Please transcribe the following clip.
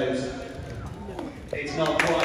It's not quite